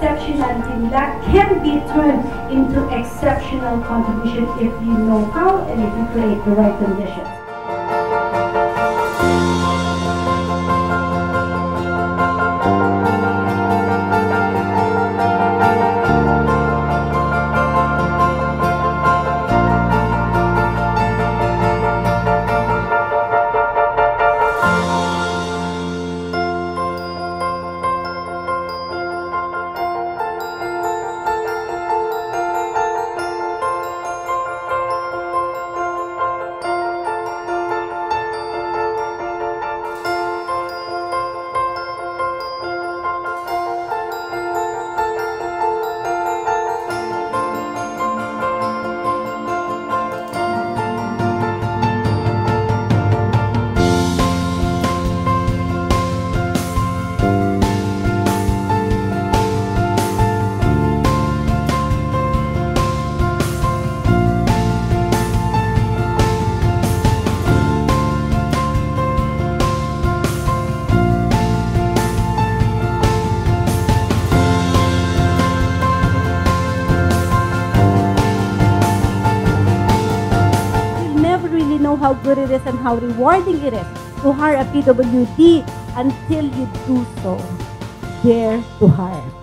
exceptionality nila can be turned into exceptional contribution if you know how and if you create the right conditions. How good it is and how rewarding it is to hire a PWD until you do so. Dare to hire.